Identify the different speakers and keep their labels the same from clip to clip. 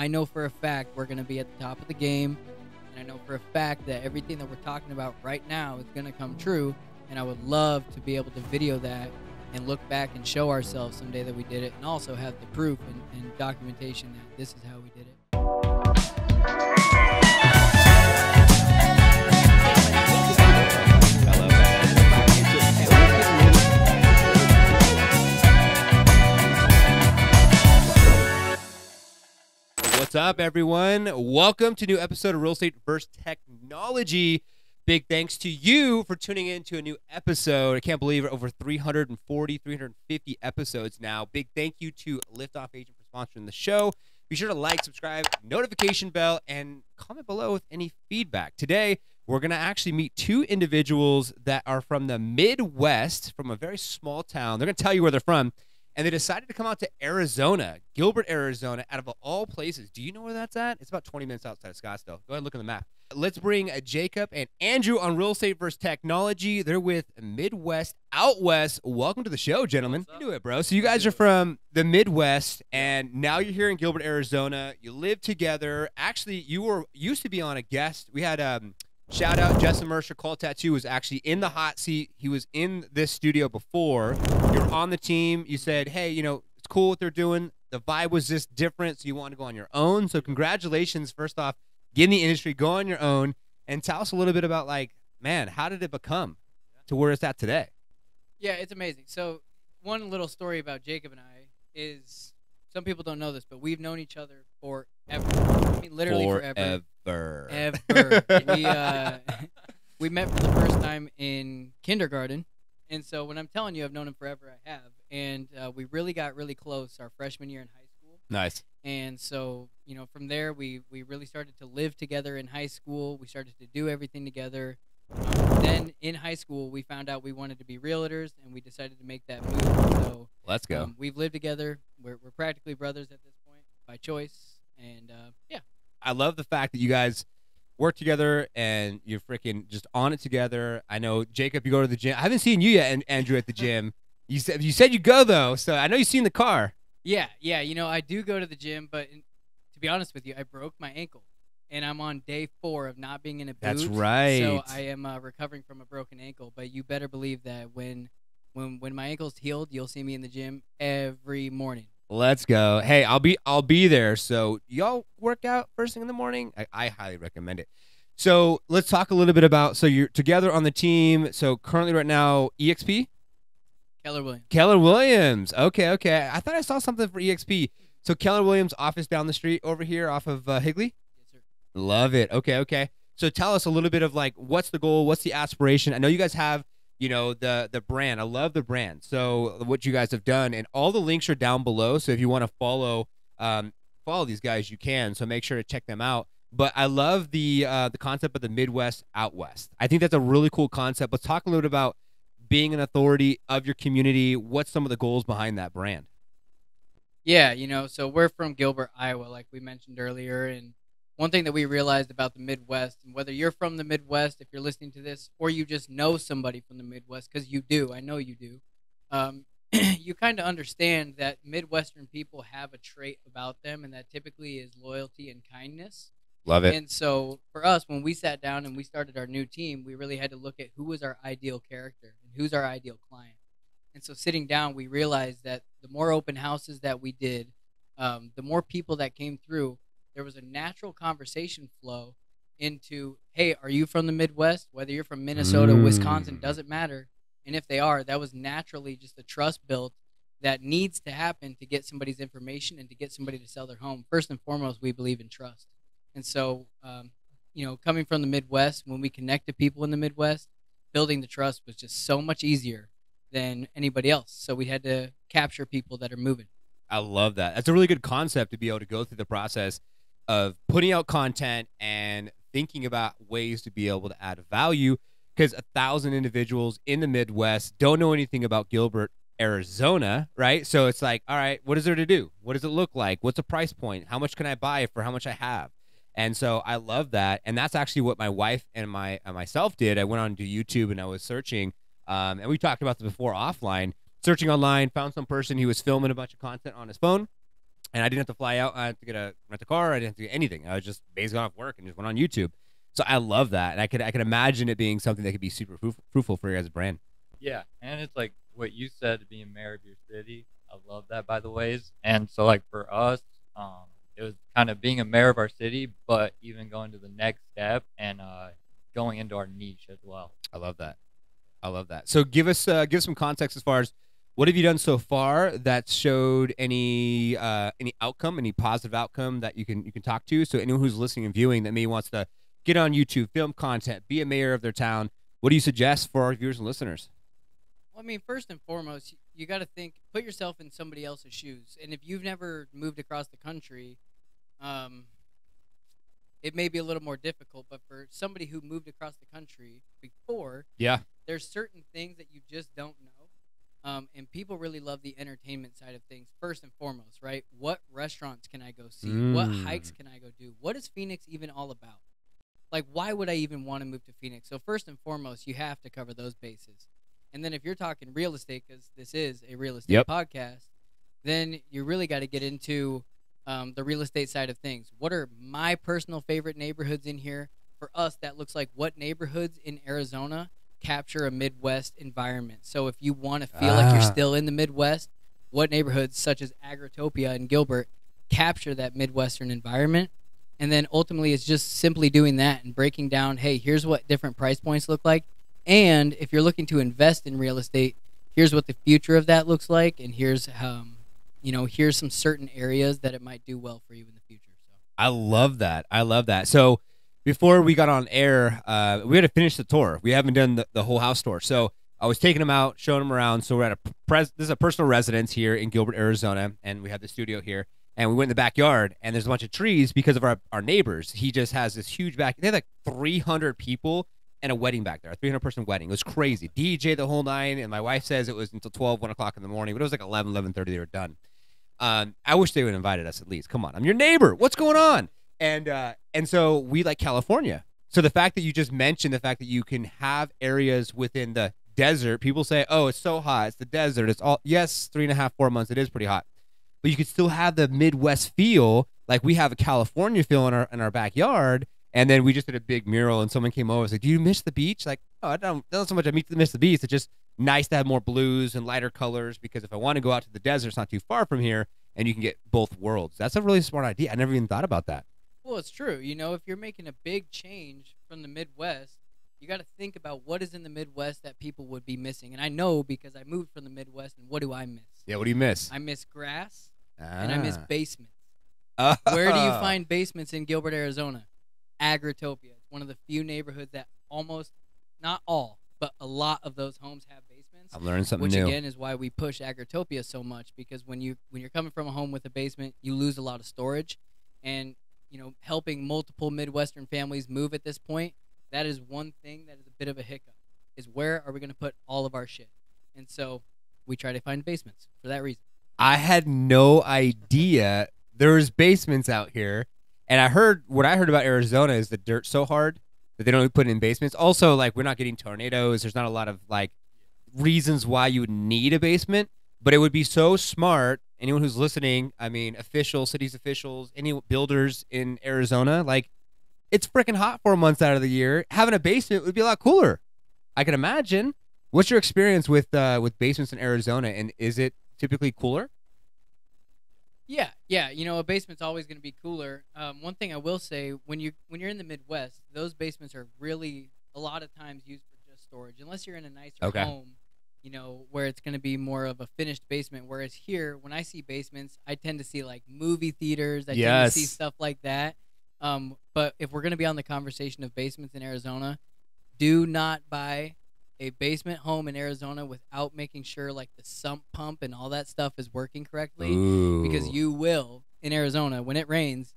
Speaker 1: I know for a fact we're going to be at the top of the game. And I know for a fact that everything that we're talking about right now is going to come true. And I would love to be able to video that and look back and show ourselves someday that we did it and also have the proof and, and documentation that this is how we did it.
Speaker 2: What's up, everyone? Welcome to a new episode of Real Estate Versus Technology. Big thanks to you for tuning in to a new episode. I can't believe it, over 340, 350 episodes now. Big thank you to Liftoff Agent for sponsoring the show. Be sure to like, subscribe, notification bell, and comment below with any feedback. Today, we're going to actually meet two individuals that are from the Midwest, from a very small town. They're going to tell you where they're from and they decided to come out to Arizona, Gilbert, Arizona, out of all places. Do you know where that's at? It's about 20 minutes outside of Scottsdale. Go ahead and look on the map. Let's bring uh, Jacob and Andrew on Real Estate versus Technology. They're with Midwest Out West. Welcome to the show, gentlemen. You do it, bro. So you guys are from the Midwest, and now you're here in Gilbert, Arizona. You live together. Actually, you were used to be on a guest. We had um. Shout out Justin Mercer, Call Tattoo was actually in the hot seat. He was in this studio before. You were on the team. You said, hey, you know, it's cool what they're doing. The vibe was just different, so you want to go on your own. So congratulations, first off, get in the industry, go on your own, and tell us a little bit about like, man, how did it become to where it's at today?
Speaker 1: Yeah, it's amazing. So, one little story about Jacob and I is some people don't know this, but we've known each other forever. I mean, literally forever.
Speaker 2: Forever.
Speaker 1: Ever. we uh, we met for the first time in kindergarten, and so when I'm telling you I've known him forever, I have, and uh, we really got really close our freshman year in high school.
Speaker 2: Nice.
Speaker 1: And so, you know, from there, we, we really started to live together in high school. We started to do everything together. Um, then in high school, we found out we wanted to be realtors, and we decided to make that move. So
Speaker 2: Let's go.
Speaker 1: um, we've lived together. We're, we're practically brothers at this point by choice. And uh, yeah,
Speaker 2: I love the fact that you guys work together and you're freaking just on it together. I know Jacob, you go to the gym. I haven't seen you yet, An- Andrew, at the gym. You said you said you go though, so I know you've seen the car.
Speaker 1: yeah, yeah. You know, I do go to the gym, but in, to be honest with you, I broke my ankle. And I'm on day four of not being in a boot.
Speaker 2: That's right. So.
Speaker 1: I am uh, recovering from a broken ankle, but you better believe that when when when my ankle's healed, you'll see me in the gym every morning.
Speaker 2: Let's go. Hey, I'll be I'll be there. So y'all work out first thing in the morning. I, I highly recommend it. So let's talk a little bit about. So you're together on the team. So currently, right now, EXP
Speaker 1: Keller Williams.
Speaker 2: Keller Williams. Okay, okay. I thought I saw something for EXP. So Keller Williams office down the street over here off of uh, Higley.
Speaker 1: Yes, sir.
Speaker 2: Love it. Okay, okay. So tell us a little bit of like what's the goal, what's the aspiration? I know you guys have, you know, the the brand. I love the brand. So what you guys have done, and all the links are down below. So if you want to follow um, follow these guys, you can. So make sure to check them out. But I love the uh, the concept of the Midwest out west. I think that's a really cool concept. Let's talk a little bit about being an authority of your community. What's some of the goals behind that brand?
Speaker 1: Yeah, you know, so we're from Gilbert, Iowa, like we mentioned earlier, and one thing that we realized about the Midwest, and whether you're from the Midwest, if you're listening to this, or you just know somebody from the Midwest, because you do, I know you do, um, you kind of understand that Midwestern people have a trait about them, and that typically is loyalty and kindness.
Speaker 2: Love it.
Speaker 1: And so for us, when we sat down and we started our new team, we really had to look at who was our ideal character and who's our ideal client. And so sitting down, we realized that the more open houses that we did, um, the more people that came through, there was a natural conversation flow into, hey, are you from the Midwest? Whether you're from Minnesota, Wisconsin,
Speaker 2: Mm.
Speaker 1: doesn't matter. And if they are, that was naturally just a trust built that needs to happen to get somebody's information and to get somebody to sell their home. First and foremost, we believe in trust. And so, um, you know, coming from the Midwest, when we connect to people in the Midwest, building the trust was just so much easier than anybody else. So we had to capture people that are moving.
Speaker 2: I love that. That's a really good concept to be able to go through the process of putting out content and thinking about ways to be able to add value. Because a thousand individuals in the Midwest don't know anything about Gilbert, Arizona, right? So it's like, all right, what is there to do? What does it look like? What's the price point? How much can I buy for how much I have? And so I love that, and that's actually what my wife and my and myself did. I went on to YouTube and I was searching, um, and we talked about this before offline. Searching online, found some person who was filming a bunch of content on his phone, and I didn't have to fly out. I had to get a rent a car. I didn't have to do anything. I was just basically off work and just went on YouTube. So I love that, and I could I could imagine it being something that could be super fruitful for your guys' brand.
Speaker 3: Yeah, and it's like what you said, being mayor of your city. I love that, by the ways. And so, like for us, um, it was kind of being a mayor of our city, but even going to the next step and uh, going into our niche as well.
Speaker 2: I love that. I love that. So give us uh, give us some context as far as what have you done so far that showed any uh, any outcome, any positive outcome that you can you can talk to. So anyone who's listening and viewing that maybe wants to get on YouTube, film content, be a mayor of their town, what do you suggest for our viewers and listeners?
Speaker 1: Well, I mean, first and foremost, you got to think, put yourself in somebody else's shoes. And if you've never moved across the country, um, it may be a little more difficult. But for somebody who moved across the country before,
Speaker 2: Yeah.
Speaker 1: there's certain things that you just don't know. Um, and people really love the entertainment side of things first and foremost, right? What restaurants can I go see? What
Speaker 2: Mm.
Speaker 1: hikes can I go do? What is Phoenix even all about? Like, why would I even want to move to Phoenix? So, first and foremost, you have to cover those bases. And then, if you're talking real estate, because this is a real estate
Speaker 2: Yep.
Speaker 1: podcast, then you really got to get into um, the real estate side of things. What are my personal favorite neighborhoods in here? For us, that looks like what neighborhoods in Arizona capture a Midwest environment. So if you want to feel like you're
Speaker 2: Ah.
Speaker 1: still in the Midwest, what neighborhoods such as Agritopia and Gilbert capture that Midwestern environment? And then ultimately, it's just simply doing that and breaking down hey, here's what different price points look like. And if you're looking to invest in real estate, here's what the future of that looks like. And here's, um, you know, here's some certain areas that it might do well for you in the future. So.
Speaker 2: I love that. I love that. So before we got on air, uh, we had to finish the tour. We haven't done the, the whole house tour. So I was taking them out, showing them around. So we're at a pres- this is a personal residence here in Gilbert, Arizona, and we have the studio here. And we went in the backyard, and there's a bunch of trees because of our, our neighbors. He just has this huge back. They had like 300 people and a wedding back there, a 300 person wedding. It was crazy. DJ the whole nine, and my wife says it was until 12, 1 o'clock in the morning, but it was like 11, 11.30 they were done. Um, I wish they would have invited us at least. Come on, I'm your neighbor. What's going on? And uh, and so we like California. So the fact that you just mentioned the fact that you can have areas within the desert, people say, "Oh, it's so hot. It's the desert. It's all yes, three and a half, four months. It is pretty hot, but you can still have the Midwest feel, like we have a California feel in our in our backyard." And then we just did a big mural, and someone came over. and was like, "Do you miss the beach?" Like, oh, I don't. Not so much. I miss the beach. It's just nice to have more blues and lighter colors because if I want to go out to the desert, it's not too far from here, and you can get both worlds. That's a really smart idea. I never even thought about that.
Speaker 1: Well, it's true. You know, if you're making a big change from the Midwest, you got to think about what is in the Midwest that people would be missing. And I know because I moved from the Midwest, and what do I miss?
Speaker 2: Yeah. What do you miss?
Speaker 1: I miss grass and I miss
Speaker 2: Ah.
Speaker 1: basements.
Speaker 2: Ah.
Speaker 1: Where do you find basements in Gilbert, Arizona? Agritopia. It's one of the few neighborhoods that almost, not all, but a lot of those homes have basements.
Speaker 2: I'm learning something
Speaker 1: which
Speaker 2: new.
Speaker 1: again is why we push Agritopia so much because when you when you're coming from a home with a basement, you lose a lot of storage, and you know helping multiple Midwestern families move at this point, that is one thing that is a bit of a hiccup. Is where are we going to put all of our shit? And so we try to find basements for that reason.
Speaker 2: I had no idea there was basements out here, and I heard what I heard about Arizona is the dirt's so hard that they don't put it in basements. Also, like we're not getting tornadoes. There's not a lot of like reasons why you would need a basement, but it would be so smart. Anyone who's listening, I mean, officials, cities officials, any builders in Arizona, like it's freaking hot four months out of the year. Having a basement would be a lot cooler. I can imagine. What's your experience with uh, with basements in Arizona, and is it typically cooler?
Speaker 1: Yeah, yeah. You know, a basement's always going to be cooler. Um, one thing I will say, when you when you're in the Midwest, those basements are really a lot of times used for just storage, unless you're in a nicer
Speaker 2: Okay.
Speaker 1: home. You know, where it's going to be more of a finished basement. Whereas here, when I see basements, I tend to see like movie theaters. I tend to see stuff like that. Um, but if we're going to be on the conversation of basements in Arizona, do not buy a basement home in Arizona without making sure like the sump pump and all that stuff is working correctly
Speaker 2: Ooh.
Speaker 1: because you will in Arizona when it rains,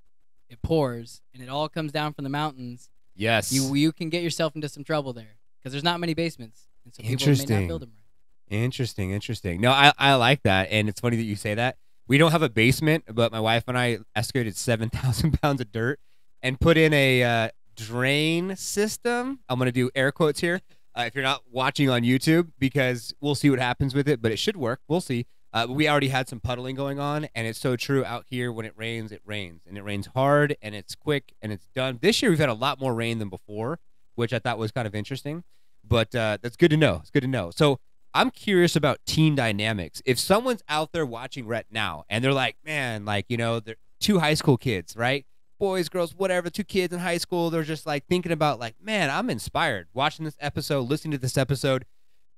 Speaker 1: it pours and it all comes down from the mountains.
Speaker 2: yes
Speaker 1: You you can get yourself into some trouble there because there's not many basements, and so people may not build them right.
Speaker 2: Interesting, interesting. No, I, I like that, and it's funny that you say that. We don't have a basement, but my wife and I excavated seven thousand pounds of dirt and put in a uh, drain system. I'm gonna do air quotes here. Uh, if you're not watching on YouTube, because we'll see what happens with it, but it should work. We'll see. Uh, we already had some puddling going on, and it's so true out here. When it rains, it rains, and it rains hard, and it's quick, and it's done. This year we've had a lot more rain than before, which I thought was kind of interesting. But uh, that's good to know. It's good to know. So I'm curious about team dynamics. If someone's out there watching right now, and they're like, man, like you know, they're two high school kids, right? Boys, girls, whatever, two kids in high school. They're just like thinking about like, man, I'm inspired watching this episode, listening to this episode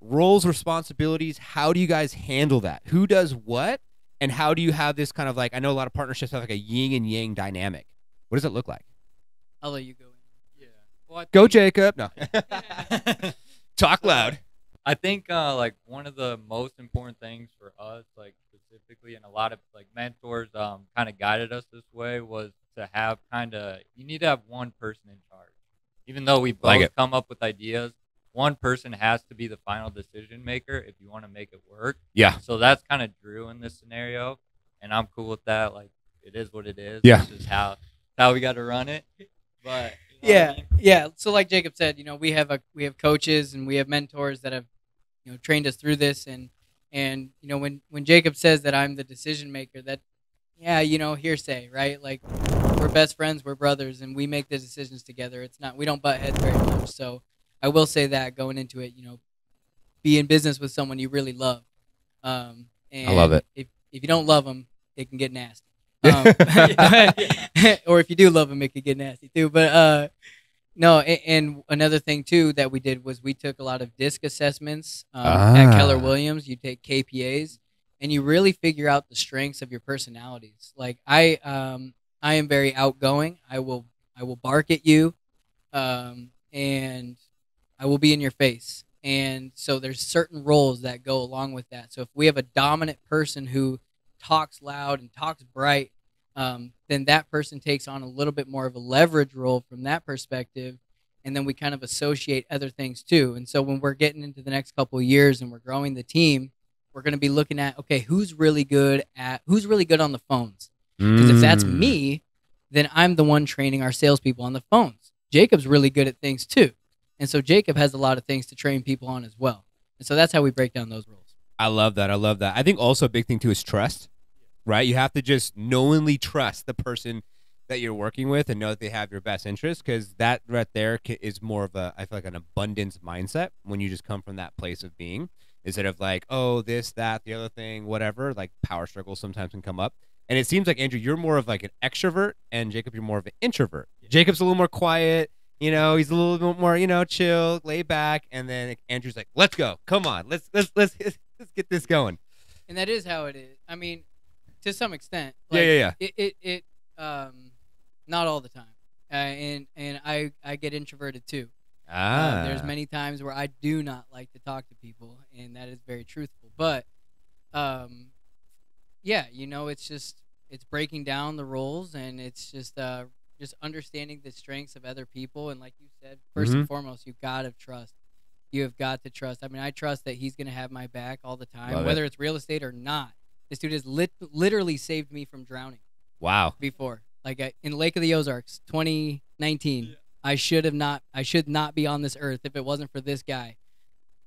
Speaker 2: roles, responsibilities. How do you guys handle that? Who does what? And how do you have this kind of like, I know a lot of partnerships have like a yin and yang dynamic. What does it look like?
Speaker 1: I'll let you go.
Speaker 3: Yeah. Well, I
Speaker 2: Go, Jacob. No. Talk loud.
Speaker 3: I think uh, like one of the most important things for us, like specifically, and a lot of like mentors um, kind of guided us this way was to have kind of you need to have one person in charge. Even though we both
Speaker 2: Like
Speaker 3: come up with ideas, one person has to be the final decision maker if you want to make it work.
Speaker 2: Yeah.
Speaker 3: So that's kind of Drew in this scenario, and I'm cool with that. Like it is what it is.
Speaker 2: Yeah.
Speaker 3: This is how how we got to run it. But you know what I
Speaker 1: yeah
Speaker 3: mean?
Speaker 1: yeah so like jacob said you know we have a we have coaches and we have mentors that have you know trained us through this. And and you know when when jacob says that i'm the decision maker that yeah you know hearsay right? Like we're best friends we're brothers and we make the decisions together. It's not we don't butt heads very much. So i will say that going into it you know be in business with someone you really love um and I
Speaker 2: love it.
Speaker 1: if if you don't love them it can get nasty. Um, or if you do love them, it could get nasty too. But uh, no, and, and another thing too that we did was we took a lot of disc assessments um, at
Speaker 2: Ah.
Speaker 1: Keller Williams. You take KPAs, and you really figure out the strengths of your personalities. Like I, um, I am very outgoing. I will, I will bark at you, um, and I will be in your face. And so there's certain roles that go along with that. So if we have a dominant person who talks loud and talks bright, um, then that person takes on a little bit more of a leverage role from that perspective. And then we kind of associate other things too. And so when we're getting into the next couple of years and we're growing the team, we're going to be looking at okay, who's really good at who's really good on the phones? Because if that's
Speaker 2: Mm.
Speaker 1: me, then I'm the one training our salespeople on the phones. Jacob's really good at things too. And so Jacob has a lot of things to train people on as well. And so that's how we break down those roles.
Speaker 2: I love that. I love that. I think also a big thing too is trust, right? You have to just knowingly trust the person that you're working with and know that they have your best interest because that right there is more of a, I feel like an abundance mindset when you just come from that place of being instead of like, oh, this, that, the other thing, whatever. Like power struggles sometimes can come up. And it seems like, Andrew, you're more of like an extrovert and Jacob, you're more of an introvert. Jacob's a little more quiet. You know, he's a little bit more, you know, chill, laid back, and then Andrew's like, "Let's go, come on, let's let's let's let's get this going."
Speaker 1: And that is how it is. I mean, to some extent.
Speaker 2: Yeah, yeah, yeah.
Speaker 1: It, it, it um, not all the time. Uh, and and I, I get introverted too.
Speaker 2: Ah,
Speaker 1: Uh, there's many times where I do not like to talk to people, and that is very truthful. But, um, yeah, you know, it's just it's breaking down the roles, and it's just uh, just understanding the strengths of other people. And like you said, 1st
Speaker 2: Mm-hmm.
Speaker 1: and foremost, you've got to trust. You have got to trust. I mean, I trust that he's going to have my back all the time,
Speaker 2: Love it.
Speaker 1: whether it's real estate or not. This dude has lit- literally saved me from drowning
Speaker 2: wow.
Speaker 1: before. Like I, in Lake of the Ozarks, 2019, I should have not. I should not be on this earth if it wasn't for this guy.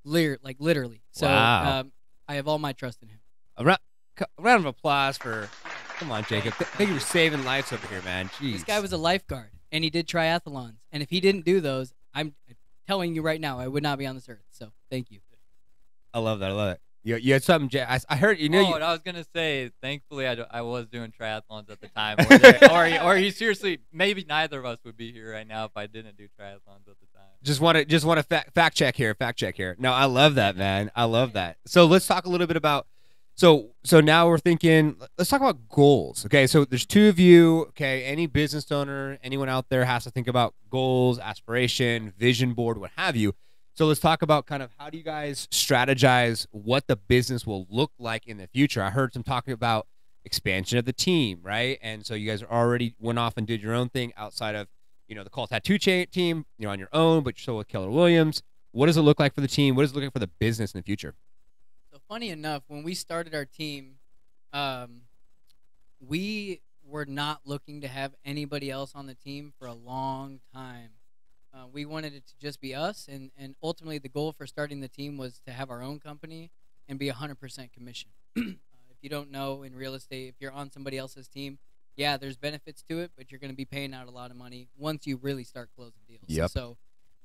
Speaker 1: Lir- like literally. So
Speaker 2: Wow.
Speaker 1: um, I have all my trust in him.
Speaker 2: A, ra- c- a round of applause for. Come on, Jacob. Th- thank you for saving lives over here, man. Jeez.
Speaker 1: This guy was a lifeguard, and he did triathlons. And if he didn't do those, I'm telling you right now, I would not be on this earth. So thank you.
Speaker 2: I love that. I love it. You, you had something. Ja- I, I heard. You know.
Speaker 3: oh,
Speaker 2: you,
Speaker 3: and I was gonna say, thankfully, I, do- I was doing triathlons at the time, or, or, he seriously, maybe neither of us would be here right now if I didn't do triathlons at the time.
Speaker 2: just want to just want to fact, fact check here. Fact check here. No, I love that, man. I love that. So let's talk a little bit about. So so now we're thinking. Let's talk about goals. Okay. So there's two of you. Okay. Any business owner, anyone out there has to think about goals, aspiration, vision board, what have you. So let's talk about kind of how do you guys strategize what the business will look like in the future. I heard some talking about expansion of the team, right? And so you guys already went off and did your own thing outside of you know the Call Tattoo team. You're on your own, but you're still with Keller Williams. What does it look like for the team? What does it look like for the business in the future?
Speaker 1: So funny enough, when we started our team, um, we were not looking to have anybody else on the team for a long time. Uh, we wanted it to just be us, and, and ultimately the goal for starting the team was to have our own company and be 100% commission. uh, you don't know in real estate, if you're on somebody else's team, yeah, there's benefits to it, but you're going to be paying out a lot of money once you really start closing deals.
Speaker 2: Yep.
Speaker 1: So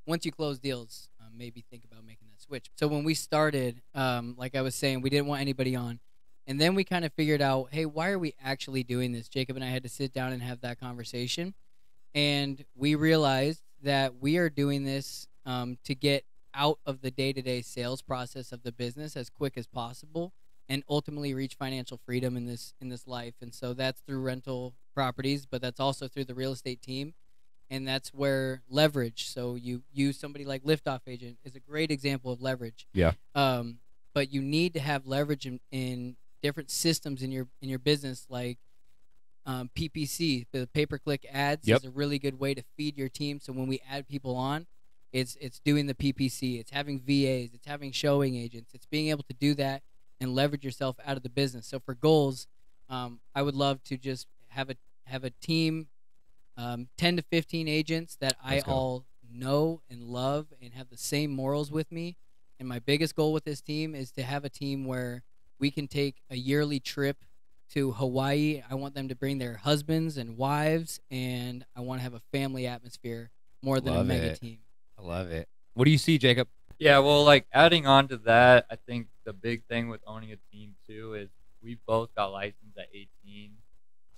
Speaker 1: once you close deals, um, maybe think about making that switch. So when we started, um, like I was saying, we didn't want anybody on. And then we kind of figured out, hey, why are we actually doing this? Jacob and I had to sit down and have that conversation. And we realized that we are doing this um, to get out of the day to day sales process of the business as quick as possible and ultimately reach financial freedom in this in this life. And so that's through rental properties, but that's also through the real estate team. And that's where leverage. So you use somebody like Liftoff Agent is a great example of leverage.
Speaker 2: Yeah.
Speaker 1: Um, but you need to have leverage in, in different systems in your in your business, like um, PPC, the pay per click ads,
Speaker 2: Yep.
Speaker 1: is a really good way to feed your team. So when we add people on, it's it's doing the PPC, it's having VAs, it's having showing agents, it's being able to do that and leverage yourself out of the business. So for goals, um, I would love to just have a have a team, um, ten to fifteen agents that I
Speaker 2: Let's go.
Speaker 1: all know and love and have the same morals with me. And my biggest goal with this team is to have a team where we can take a yearly trip to Hawaii. I want them to bring their husbands and wives, and I want to have a family atmosphere more than
Speaker 2: Love
Speaker 1: a mega
Speaker 2: it.
Speaker 1: team.
Speaker 2: I love it. What do you see, Jacob?
Speaker 3: Yeah, well, like adding on to that, I think the big thing with owning a team too is we both got licensed at 18,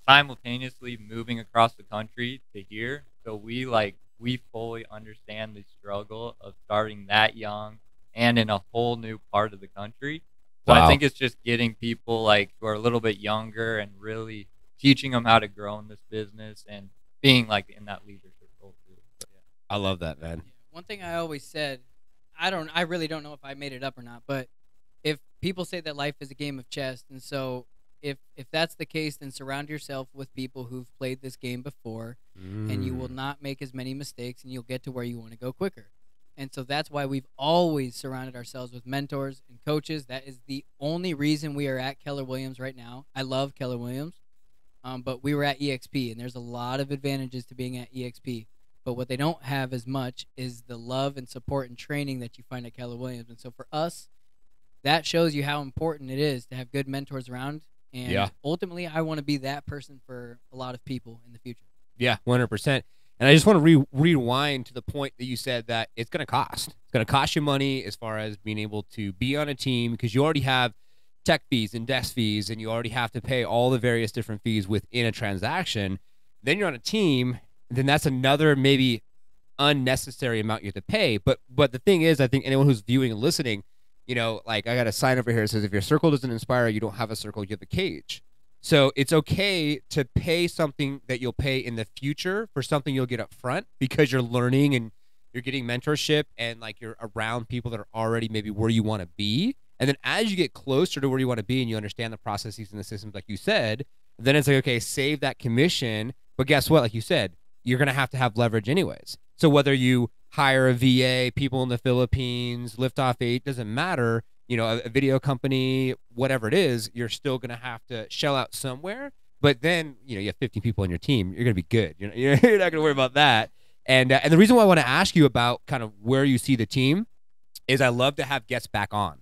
Speaker 3: simultaneously moving across the country to here. So we like we fully understand the struggle of starting that young and in a whole new part of the country. So
Speaker 2: Wow.
Speaker 3: I think it's just getting people like who are a little bit younger and really teaching them how to grow in this business and being like in that leadership role too. So, yeah.
Speaker 2: I love that, man.
Speaker 1: Yeah. One thing I always said, I don't, I really don't know if I made it up or not, but if people say that life is a game of chess, and so if if that's the case, then surround yourself with people who've played this game before, and you
Speaker 2: Mm.
Speaker 1: will not make as many mistakes, and you'll get to where you want to go quicker. And so that's why we've always surrounded ourselves with mentors and coaches. That is the only reason we are at Keller Williams right now. I love Keller Williams, um, but we were at EXP, and there's a lot of advantages to being at EXP. But what they don't have as much is the love and support and training that you find at Keller Williams. And so for us, that shows you how important it is to have good mentors around. And
Speaker 2: Yeah.
Speaker 1: ultimately, I want to be that person for a lot of people in the future.
Speaker 2: Yeah, one hundred percent. And I just want to re- rewind to the point that you said that it's going to cost. It's going to cost you money as far as being able to be on a team because you already have tech fees and desk fees, and you already have to pay all the various different fees within a transaction. Then you're on a team. Then that's another maybe unnecessary amount you have to pay. But but the thing is, I think anyone who's viewing and listening, you know, like I got a sign over here that says if your circle doesn't inspire, you don't have a circle, you have a cage. So it's okay to pay something that you'll pay in the future for something you'll get up front because you're learning and you're getting mentorship and like you're around people that are already maybe where you want to be. And then as you get closer to where you want to be and you understand the processes and the systems, like you said, then it's like, okay, save that commission. But guess what? Like you said, you're going to have to have leverage anyways. So whether you hire a VA, people in the Philippines, Liftoff Agent, doesn't matter. You know, a, a video company, whatever it is, you're still going to have to shell out somewhere. But then, you know, you have 15 people on your team, you're going to be good. You're, you're not going to worry about that. And uh, and the reason why I want to ask you about kind of where you see the team is I love to have guests back on.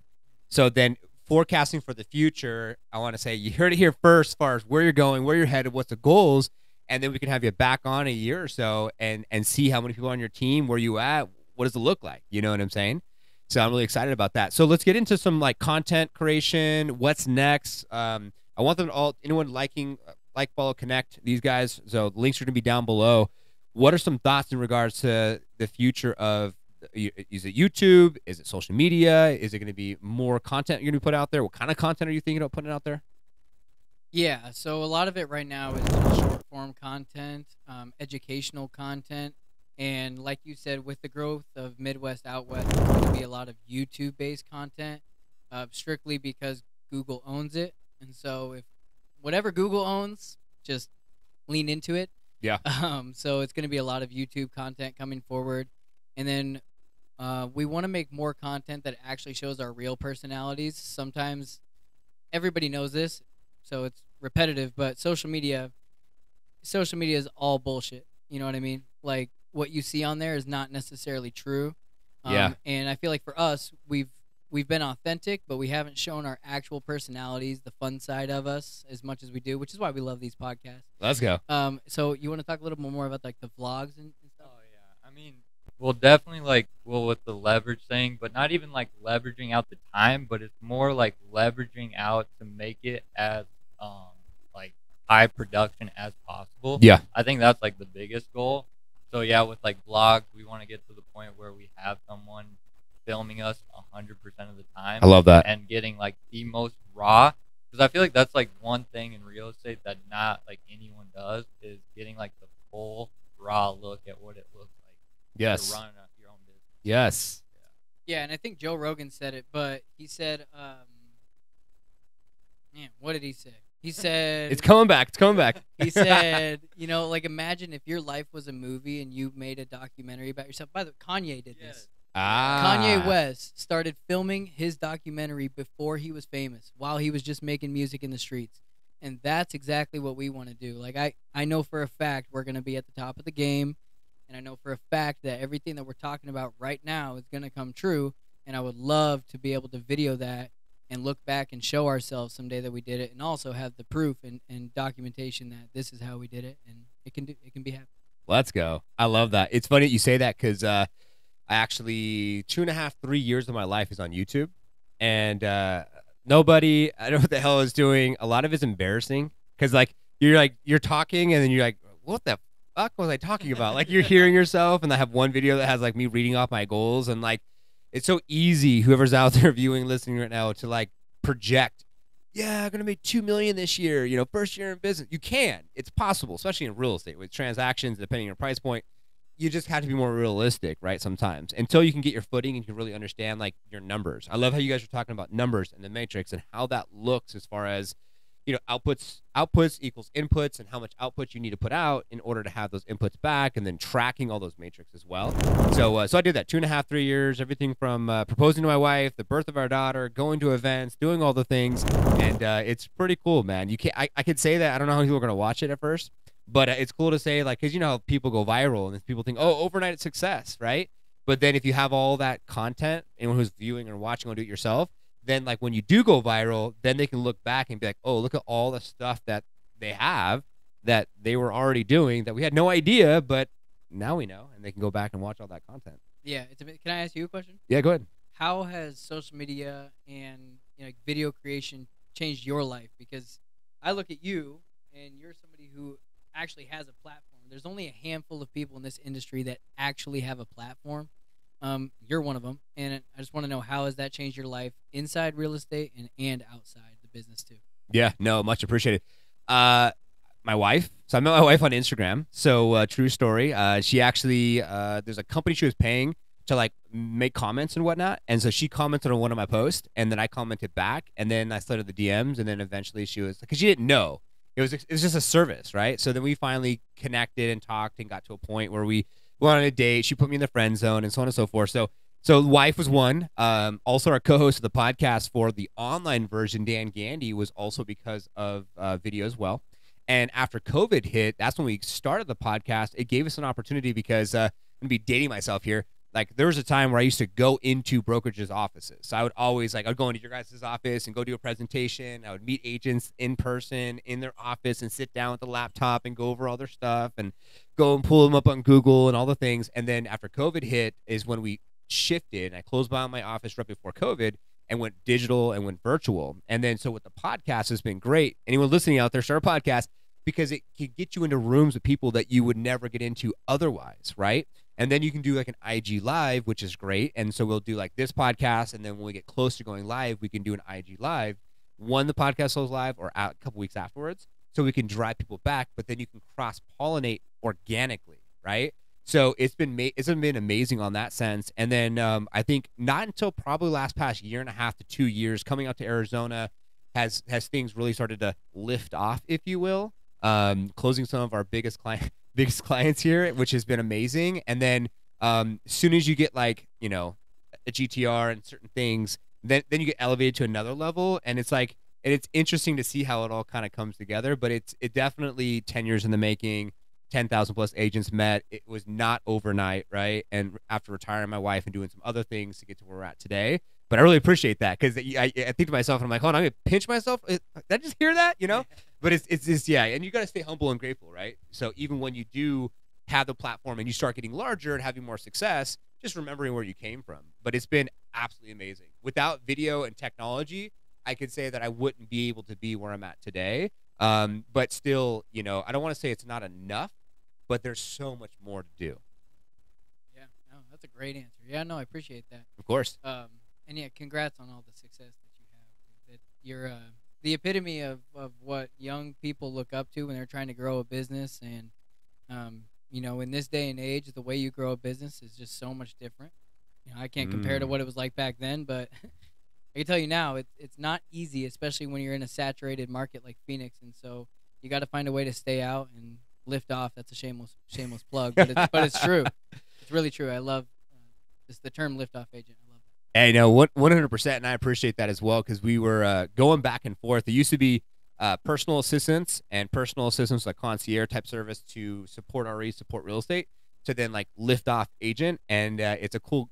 Speaker 2: So then forecasting for the future, I want to say you heard it here first as far as where you're going, where you're headed, what's the goals, and then we can have you back on a year or so and and see how many people on your team, where you at, what does it look like? You know what I'm saying? So I'm really excited about that. So let's get into some like content creation. What's next? Um, I want them all anyone liking like follow connect these guys. So links are gonna be down below. What are some thoughts in regards to the future of is it YouTube? Is it social media? Is it going to be more content you're going to put out there? What kind of content are you thinking about putting out there?
Speaker 1: Yeah, so a lot of it right now is short form content, um, educational content, and like you said, with the growth of Midwest Out West, there's going to be a lot of YouTube based content, uh, strictly because Google owns it. And so if whatever Google owns, just lean into it.
Speaker 2: Yeah.
Speaker 1: Um, so it's going to be a lot of YouTube content coming forward, and then uh, we want to make more content that actually shows our real personalities. Sometimes everybody knows this, so it's repetitive. But social media, social media is all bullshit. You know what I mean? Like what you see on there is not necessarily true. Um,
Speaker 2: Yeah.
Speaker 1: And I feel like for us, we've we've been authentic, but we haven't shown our actual personalities, the fun side of us, as much as we do, which is why we love these podcasts.
Speaker 2: Let's go.
Speaker 1: Um, so you want to talk a little bit more about like the vlogs and, and stuff?
Speaker 3: Oh yeah, I mean, well, definitely like well with the leverage thing, but not even like leveraging out the time, but it's more like leveraging out to make it as um like high production as possible.
Speaker 2: Yeah.
Speaker 3: I think that's like the biggest goal. So yeah, with like vlogs, we want to get to the point where we have someone filming us 100% of the time
Speaker 2: I love that.
Speaker 3: and getting like the most raw because I feel like that's like one thing in real estate that not like anyone does is getting like the full raw look at what it looks like
Speaker 2: Yes.
Speaker 3: to run your own business.
Speaker 2: Yes.
Speaker 1: Yeah, and I think Joe Rogan said it, but he said, um, man, what did he say? He said,
Speaker 2: It's coming back. It's coming back.
Speaker 1: he said, you know, like imagine if your life was a movie and you made a documentary about yourself. By the way, Kanye did this.
Speaker 2: ah.
Speaker 1: Kanye West started filming his documentary before he was famous, while he was just making music in the streets. And that's exactly what we want to do. Like I, I know for a fact we're gonna be at the top of the game, and I know for a fact that everything that we're talking about right now is gonna come true. And I would love to be able to video that and look back and show ourselves someday that we did it, and also have the proof and, and documentation that this is how we did it, and it can do it can be happening.
Speaker 2: Let's go. I love that. It's funny you say that because uh, I actually two and a half, three years of my life is on YouTube, and uh, nobody, I don't know what the hell is doing. A lot of it's embarrassing because like you're like you're talking and then you're like, what the fuck was I talking about? like you're hearing yourself, and I have one video that has like me reading off my goals, and like it's so easy. Whoever's out there viewing, listening right now, to like project. Yeah, I'm gonna make two million this year. You know, first year in business. You can. It's possible, especially in real estate with transactions, depending on price point. You just have to be more realistic, right? Sometimes until you can get your footing and you can really understand like your numbers. I love how you guys are talking about numbers and the matrix and how that looks as far as you know outputs outputs equals inputs and how much output you need to put out in order to have those inputs back and then tracking all those matrix as well. So uh, so i did that two and a half three years everything from uh, proposing to my wife the birth of our daughter going to events doing all the things. And uh, it's pretty cool man. You can I, I could say that i don't know how people are going to watch it at first but uh, it's cool to say like because you know how people go viral and people think oh overnight success right? But then if you have all that content anyone who's viewing or watching will do it yourself then like when you do go viral, then they can look back and be like, oh, look at all the stuff that they have that they were already doing that we had no idea, but now we know, and they can go back and watch all that content.
Speaker 1: Yeah, it's a bit, can I ask you a question?
Speaker 2: Yeah, go ahead.
Speaker 1: how has social media and you know video creation changed your life because i look at you and you're somebody who actually has a platform there's only a handful of people in this industry that actually have a platform um, you're one of them and i just want to know how has that changed your life inside real estate and, and outside the business too
Speaker 2: Yeah, no, much appreciated. Uh, my wife. So I met my wife on Instagram. So uh, true story. Uh, she actually uh, there's a company she was paying to like make comments and whatnot, and so she commented on one of my posts, and then I commented back, and then I slid the DMs, and then eventually she was because she didn't know it was it was just a service, right? So then we finally connected and talked and got to a point where we went on a date. She put me in the friend zone and so on and so forth. So so wife was one. Um, also, our co-host of the podcast for the online version, Dan Gandy, was also because of uh, video as well. And after COVID hit, that's when we started the podcast. It gave us an opportunity because uh, I'm gonna be dating myself here. Like there was a time where I used to go into brokerages offices. So I would always like I'd go into your guys' office and go do a presentation. I would meet agents in person in their office and sit down with the laptop and go over all their stuff and go and pull them up on Google and all the things. And then after COVID hit is when we shifted. And I closed down my office right before COVID and went digital and went virtual. And then so with the podcast has been great. Anyone listening out there, start a podcast because it can get you into rooms with people that you would never get into otherwise, right? And then you can do like an IG live, which is great. And so we'll do like this podcast, and then when we get close to going live, we can do an IG live. when the podcast goes live, or out a couple weeks afterwards, so we can drive people back. But then you can cross pollinate organically, right? So it's been ma- it's been amazing on that sense. And then um, I think not until probably last past year and a half to two years, coming out to Arizona, has has things really started to lift off, if you will. Um, closing some of our biggest client biggest clients here, which has been amazing. And then um, as soon as you get like you know a GTR and certain things, then then you get elevated to another level, and it's like and it's interesting to see how it all kind of comes together. But it's it definitely ten years in the making. 10,000 plus agents met. It was not overnight, right? And after retiring my wife and doing some other things to get to where we're at today. But I really appreciate that because I, I think to myself, I'm like, hold on, I'm gonna pinch myself. Did I just hear that? You know? but it's it's just yeah, and you got to stay humble and grateful, right? So even when you do have the platform and you start getting larger and having more success, just remembering where you came from. But it's been absolutely amazing. Without video and technology, I could say that I wouldn't be able to be where I'm at today. Um, but still, you know, I don't want to say it's not enough, but there's so much more to do.
Speaker 1: Yeah, no, that's a great answer. Yeah, no, I appreciate that.
Speaker 2: Of course.
Speaker 1: Um, and yeah, congrats on all the success that you have. That you're uh, the epitome of, of what young people look up to when they're trying to grow a business. And um, you know, in this day and age, the way you grow a business is just so much different. You know, I can't compare to
Speaker 2: Mm.
Speaker 1: what it was like back then, but I can tell you now, it's it's not easy, especially when you're in a saturated market like Phoenix. And so you got to find a way to stay out and lift off. That's a shameless shameless plug, but it's, but it's true. It's really true. I love uh, the term lift off agent.
Speaker 2: Hey, no, one hundred percent, and I appreciate that as well because we were uh, going back and forth. It used to be uh, personal assistance and personal assistance like concierge type service to support RE, support real estate, to then like lift off agent, and uh, it's a cool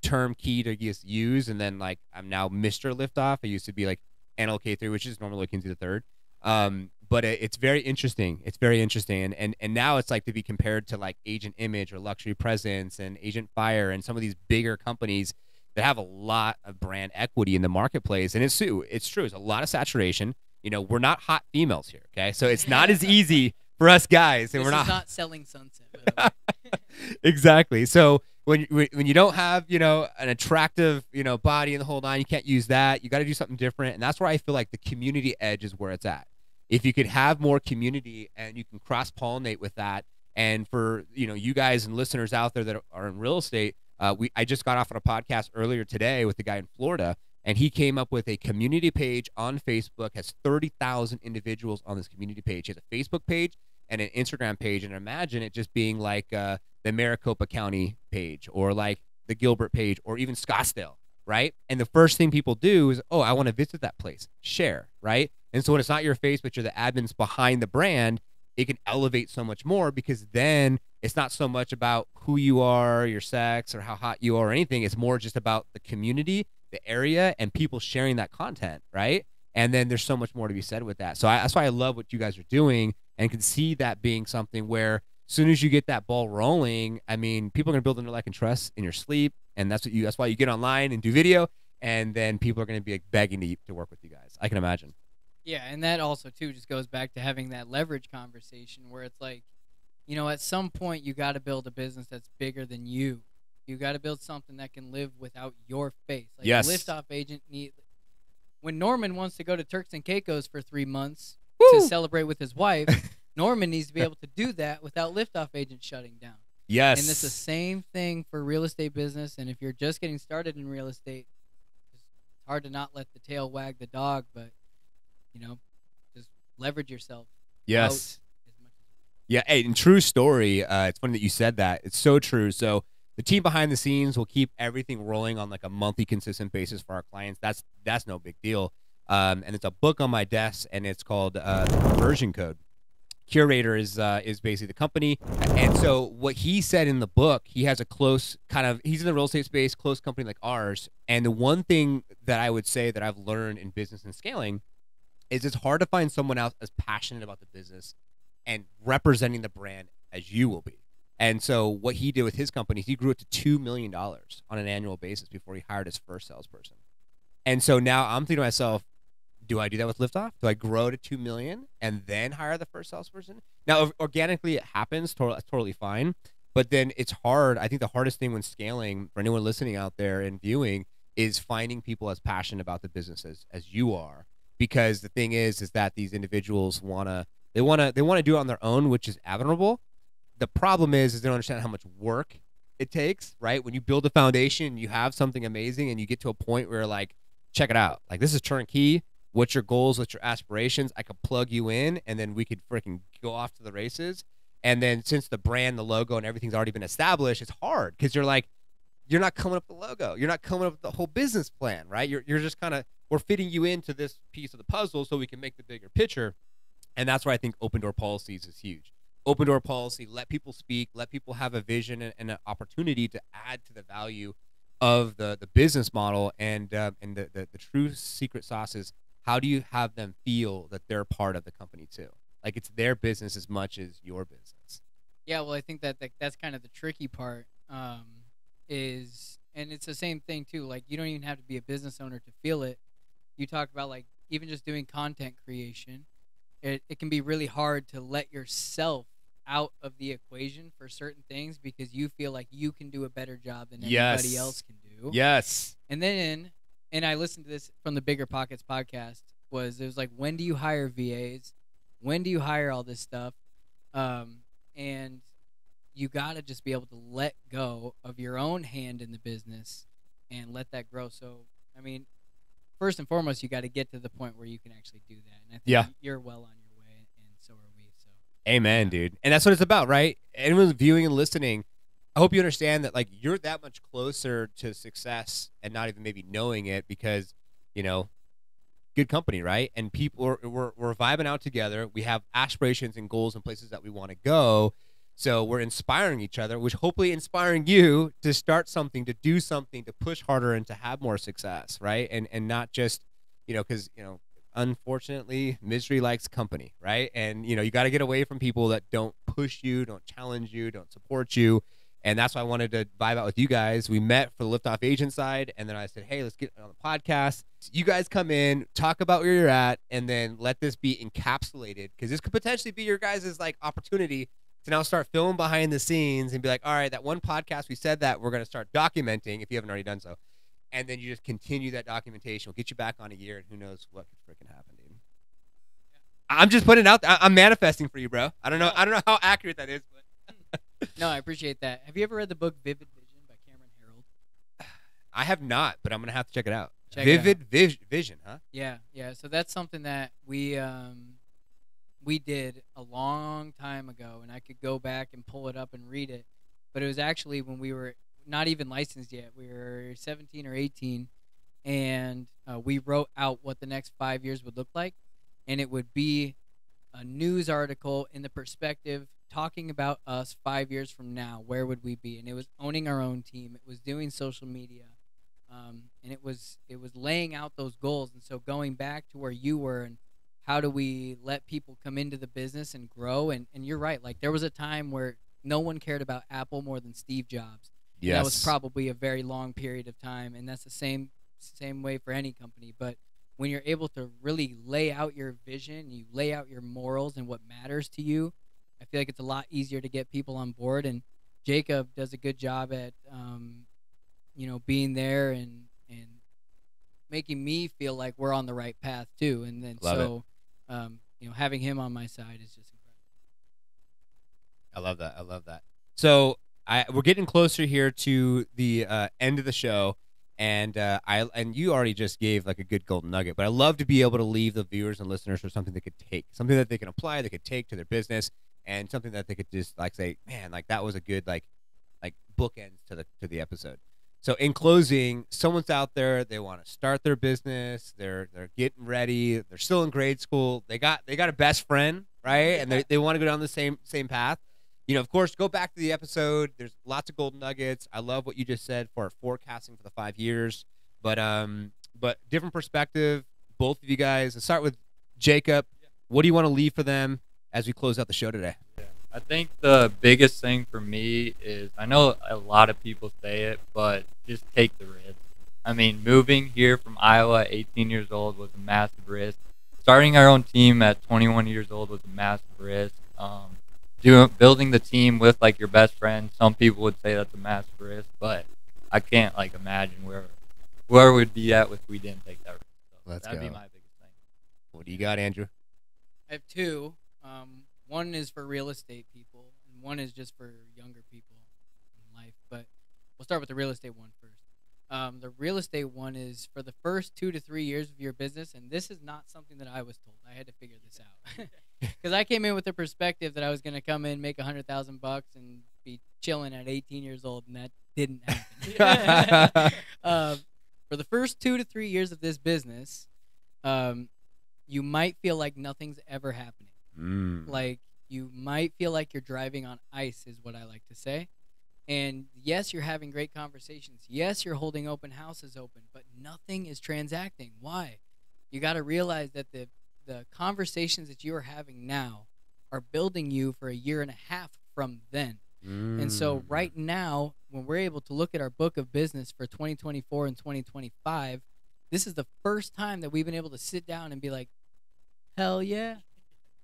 Speaker 2: term key to just use. And then like I'm now Mister Liftoff. I used to be like NLK three, which is Norman Lee Kinsey the third. Um, but it, it's very interesting. It's very interesting, and, and and now it's like to be compared to like Agent Image or Luxury Presence and Agent Fire and some of these bigger companies that have a lot of brand equity in the marketplace. And it's true. It's true. It's a lot of saturation. You know, we're not hot females here. Okay, so it's not as easy for us guys, and
Speaker 1: this
Speaker 2: we're not
Speaker 1: not selling sunset. By the way.
Speaker 2: exactly. So when when when you don't have you know an attractive you know body in the whole nine, you can't use that. You got to do something different, and that's where I feel like the community edge is where it's at. If you could have more community and you can cross pollinate with that, and for you know you guys and listeners out there that are in real estate, uh, we I just got off on a podcast earlier today with a guy in Florida. And he came up with a community page on Facebook, has 30,000 individuals on this community page. He has a Facebook page and an Instagram page. And imagine it just being like uh, the Maricopa County page or like the Gilbert page or even Scottsdale, right? And the first thing people do is, oh, I want to visit that place, share, right? And so when it's not your face, but you're the admins behind the brand, it can elevate so much more because then it's not so much about who you are, your sex, or how hot you are, or anything. It's more just about the community, the area, and people sharing that content, right? And then there's so much more to be said with that. So I, that's why I love what you guys are doing and can see that being something where as soon as you get that ball rolling, I mean, people are gonna build into like and trust in your sleep, and that's what you. That's why you get online and do video, and then people are gonna be like begging to to work with you guys. I can imagine.
Speaker 1: Yeah, and that also too just goes back to having that leverage conversation where it's like, you know, at some point you got to build a business that's bigger than you. You got to build something that can live without your face. Like
Speaker 2: Yes.
Speaker 1: liftoff agent need. When Norman wants to go to Turks and Caicos for three months
Speaker 2: Woo!
Speaker 1: to celebrate with his wife, Norman needs to be able to do that without liftoff agent shutting down.
Speaker 2: Yes.
Speaker 1: And it's the same thing for real estate business. And if you're just getting started in real estate, it's hard to not let the tail wag the dog. But you know, just leverage yourself.
Speaker 2: yes.
Speaker 1: out as much as
Speaker 2: Yeah, hey, and true story. Uh, it's funny that you said that. It's so true. So the team behind the scenes will keep everything rolling on like a monthly, consistent basis for our clients. That's that's no big deal. Um, and it's a book on my desk, and it's called uh, the Conversion Code. Curaytor is uh, is basically the company, and so what he said in the book, he has a close kind of he's in the real estate space, close company like ours. And the one thing that I would say that I've learned in business and scaling is it's hard to find someone else as passionate about the business and representing the brand as you will be. And so what he did with his company, he grew it to two million dollars on an annual basis before he hired his first salesperson. And so now I'm thinking to myself, do I do that with Liftoff? Do I grow to two million and then hire the first salesperson? Now, organically, it happens. Totally, totally fine. But then it's hard. I think the hardest thing when scaling for anyone listening out there and viewing is finding people as passionate about the business as, as you are. Because the thing is, is that these individuals wanna they wanna they wanna do it on their own, which is admirable. The problem is, is they don't understand how much work it takes. Right when you build a foundation, you have something amazing, and you get to a point where like, check it out. Like this is turnkey what's your goals, what's your aspirations. I could plug you in, and then we could freaking go off to the races. And then since the brand, the logo, and everything's already been established, it's hard because you're like, you're not coming up the logo, you're not coming up with the whole business plan, right? You're you're just kind of we're fitting you into this piece of the puzzle so we can make the bigger picture. And that's where I think open door policies is huge. Open door policy, let people speak, let people have a vision and, and an opportunity to add to the value of the the business model and uh, and the, the the true secret sauce is how do you have them feel that they're part of the company too like it's their business as much as your business
Speaker 1: Yeah, well, I think that, that that's kind of the tricky part. Um, is and it's the same thing too. Like you don't even have to be a business owner to feel it. You talk about like even just doing content creation. It it can be really hard to let yourself out of the equation for certain things because you feel like you can do a better job than everybody
Speaker 2: Yes.
Speaker 1: else can do.
Speaker 2: yes
Speaker 1: And then, and I listened to this from the Bigger Pockets podcast. Was it was like, when do you hire VAs? When do you hire all this stuff? Um, and you got to just be able to let go of your own hand in the business and let that grow. So, I mean, first and foremost, you got to get to the point where you can actually do that. And I think
Speaker 2: Yeah.
Speaker 1: you're well on your way, and so are we. So,
Speaker 2: Amen, dude. And that's what it's about, right? Anyone viewing and listening, I hope you understand that like you're that much closer to success and not even maybe knowing it because, you know, good company, right? And people are, we're we're vibing out together. We have aspirations and goals and places that we want to go. So we're inspiring each other, which hopefully inspiring you to start something, to do something, to push harder and to have more success, right? And and not just, you know, cuz, you know, unfortunately misery likes company right? And you know you got to get away from people that don't push you don't challenge you don't support you. And that's why i wanted to vibe out with you guys. We met for the liftoff agent side and then i said hey let's get on the podcast. You guys come in talk about where you're at and then let this be encapsulated because this could potentially be your guys' like opportunity to now start filming behind the scenes and be like all right that one podcast we said that we're going to start documenting if you haven't already done so and then you just continue that documentation. We'll get you back on a year, and who knows what could freaking happen, dude. I'm just putting it out. I- I'm manifesting for you, bro. I don't know. I don't know how accurate that is, but
Speaker 1: no, I appreciate that. Have you ever read the book Vivid Vision by Cameron Herold?
Speaker 2: I have not. But I'm gonna have to check it out.
Speaker 1: Check it out.
Speaker 2: Vivid vis- vision, huh?
Speaker 1: Yeah, yeah. So that's something that we um we did a long time ago, and I could go back and pull it up and read it. But it was actually when we were not even licensed yet. We were 17 or 18, and uh, we wrote out what the next five years would look like, and it would be a news article in the perspective talking about us five years from now. Where would we be? And it was owning our own team. It was doing social media um, and it was it was laying out those goals and so going back to where you were and how do we let people come into the business and grow? And, and you're right like there was a time where no one cared about apple more than steve jobs. And that was probably a very long period of time and that's the same same way for any company. But when you're able to really lay out your vision you lay out your morals and what matters to you i feel like it's a lot easier to get people on board. And jacob does a good job at um, you know being there and and making me feel like we're on the right path too. And then
Speaker 2: Love
Speaker 1: so um, you know having him on my side is just incredible
Speaker 2: I love that. I love that. So I we're getting closer here to the uh, end of the show, and uh, I and you already just gave like a good golden nugget. But I love to be able to leave the viewers and listeners with something they could take, something that they can apply, they could take to their business, and something that they could just like say, man, like that was a good like like bookends to the to the episode. So in closing, someone's out there, they want to start their business, they're they're getting ready, they're still in grade school, they got they got a best friend, right? And they, they want to go down the same same path. You know, of course, go back to the episode. There's lots of gold nuggets. I love what you just said for forecasting for the five years. But um but different perspective, both of you guys. Let's start with Jacob. What do you want to leave for them as we close out the show today?
Speaker 3: I think the biggest thing for me is I know a lot of people say it, but just take the risk. I mean, moving here from Iowa at 18 years old was a massive risk. Starting our own team at 21 years old was a massive risk. Um, doing building the team with like your best friend, some people would say that's a massive risk, but I can't like imagine where where we'd be at if we didn't take that risk. So
Speaker 2: Let's
Speaker 3: that'd
Speaker 2: go.
Speaker 3: be my biggest thing.
Speaker 2: What do you got, Andrew?
Speaker 1: I have two. Um, one is for real estate people, and one is just for younger people in life. But we'll start with the real estate one first. Um, the real estate one is for the first two to three years of your business, and this is not something that I was told. I had to figure this out because I came in with the perspective that I was going to come in, make a hundred thousand bucks, and be chilling at 18 years old, and that didn't happen. um, for the first two to three years of this business, um, you might feel like nothing's ever happening.
Speaker 2: Mm.
Speaker 1: Like you might feel like you're driving on ice, is what I like to say. And yes, you're having great conversations. Yes, you're holding open houses open, but nothing is transacting. Why? You got to realize that the the conversations that you are having now are building you for a year and a half from then. And so
Speaker 2: Mm.
Speaker 1: right now, when we're able to look at our book of business for 2024 and 2025, this is the first time that we've been able to sit down and be like, "Hell yeah,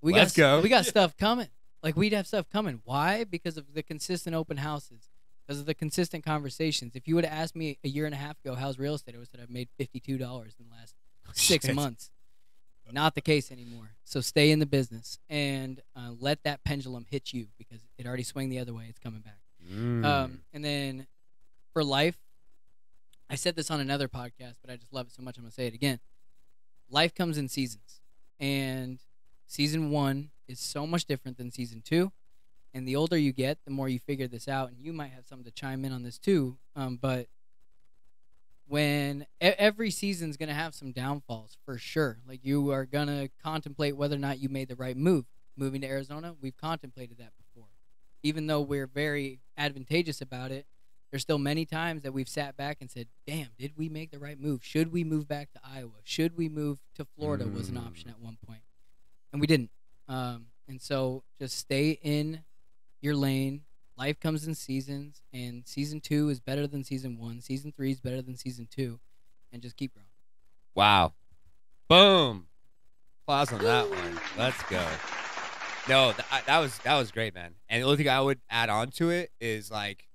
Speaker 1: we
Speaker 2: Let's
Speaker 1: got
Speaker 2: go."
Speaker 1: we got stuff coming." Like we'd have stuff coming. Why? Because of the consistent open houses, because of the consistent conversations. If you would have asked me a year and a half ago how's real estate, I would have said I've made fifty two dollars in the last six
Speaker 2: Shit.
Speaker 1: months. Not the case anymore. So stay in the business and uh, let that pendulum hit you because it already swung the other way. It's coming back.
Speaker 2: Mm.
Speaker 1: Um, and then for life, I said this on another podcast, but I just love it so much. I'm gonna say it again. Life comes in seasons, and season one is so much different than season two. And the older you get, the more you figure this out. And you might have something to chime in on this too. Um, but when every season's gonna have some downfalls for sure. Like you are gonna contemplate whether or not you made the right move. Moving to Arizona, we've contemplated that before. Even though we're very advantageous about it, there's still many times that we've sat back and said, "Damn, did we make the right move? Should we move back to Iowa? Should we move to Florida?" Was an option at one point, and we didn't. Um, and so, just stay in your lane. Life comes in seasons, and season two is better than season one. Season three is better than season two, and just keep growing.
Speaker 2: Wow. Boom. Applause on that one. Let's go. No, that was that was great, man. And the only thing I would add on to it is like,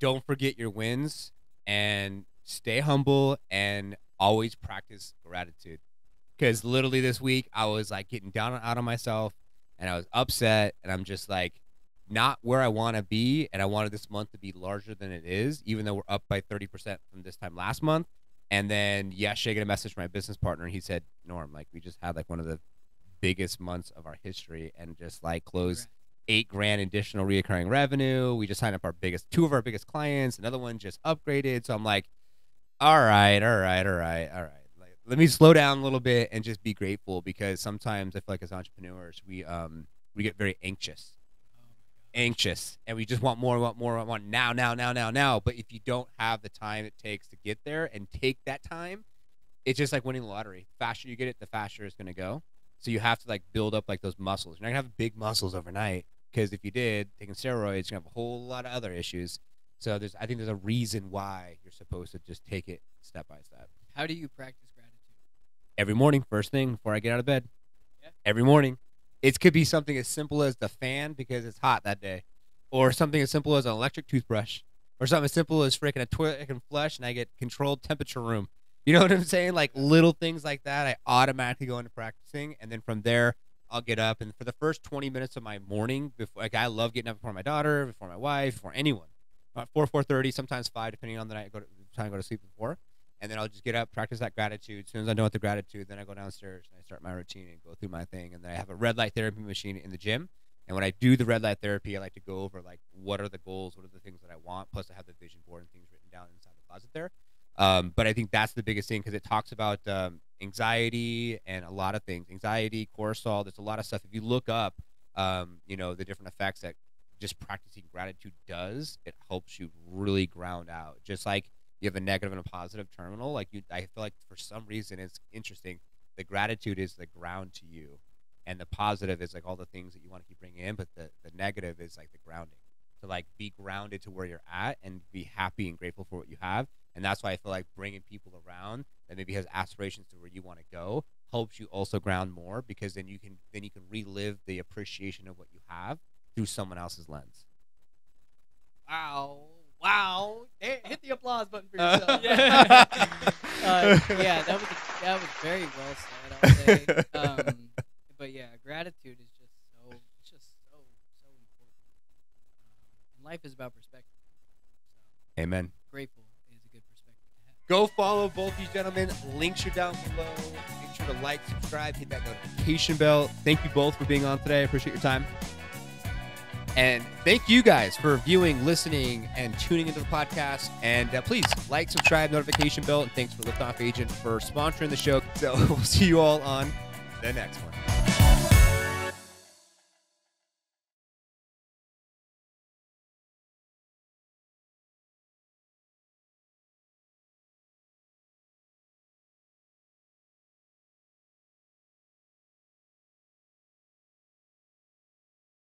Speaker 2: don't forget your wins and stay humble and always practice gratitude. Because literally this week I was like getting down out on myself, and I was upset, and I'm just like not where I want to be, and I wanted this month to be larger than it is, even though we're up by thirty percent from this time last month. And then yesterday, I get a message from my business partner, and he said, "Norm, like we just had like one of the biggest months of our history, and just like closed eight grand additional reoccurring revenue. We just signed up our biggest, two of our biggest clients. Another one just upgraded. So I'm like, all right, all right, all right, all right. Let me slow down a little bit and just be grateful because sometimes I feel like as entrepreneurs, we um we get very anxious anxious and we just want more, want more, want now, now, now, now, now. But if you don't have the time it takes to get there and take that time, it's just like winning the lottery. The Faster you get it, the faster it's gonna go. So you have to like build up like those muscles. You're not gonna have big muscles overnight because if you did, taking steroids, you're gonna have a whole lot of other issues. So there's, I think there's a reason why you're supposed to just take it step by step.
Speaker 1: How do you practice?
Speaker 2: Every morning, first thing before I get out of bed.
Speaker 1: Yeah.
Speaker 2: Every morning. It could be something as simple as the fan because it's hot that day, or something as simple as an electric toothbrush, or something as simple as freaking a toilet I can flush and I get controlled temperature room. You know what I'm saying? Like little things like that, I automatically go into practicing, and then from there, I'll get up. And for the first 20 minutes of my morning, before like I love getting up before my daughter, before my wife, before anyone. About 4, 4:30, sometimes 5, depending on the night I go to time I go to sleep before. And then I'll just get up, practice that gratitude. As soon as I'm done with the gratitude, then I go downstairs and I start my routine and go through my thing. And then I have a red light therapy machine in the gym. And when I do the red light therapy, I like to go over like what are the goals, what are the things that I want. Plus, I have the vision board and things written down inside the closet there. Um, but I think that's the biggest thing because it talks about um, anxiety and a lot of things. Anxiety, cortisol. There's a lot of stuff. If you look up, um, you know, the different effects that just practicing gratitude does, it helps you really ground out. Just like you have a negative and a positive terminal. Like you, I feel like for some reason it's interesting. The gratitude is the ground to you, and the positive is like all the things that you want to keep bringing in. But the the negative is like the grounding. To like be grounded to where you're at and be happy and grateful for what you have. And that's why I feel like bringing people around that maybe has aspirations to where you want to go helps you also ground more because then you can then you can relive the appreciation of what you have through someone else's lens.
Speaker 1: Wow. Wow. Hey, hit the applause button for yourself.
Speaker 2: yeah.
Speaker 1: uh, yeah, that was that was very well said. I'll say. Um, but yeah, gratitude is just so it's just so so important. Um, and life is about perspective. So
Speaker 2: Amen.
Speaker 1: grateful is a good perspective to have.
Speaker 2: Go follow both these gentlemen. Links are down below. Make sure to like, subscribe, hit that notification bell. Thank you both for being on today. I appreciate your time. And thank you guys for viewing, listening, and tuning into the podcast. And uh, please like, subscribe, notification bell. And thanks for Liftoff Agent for sponsoring the show. So we'll see you all on the next one.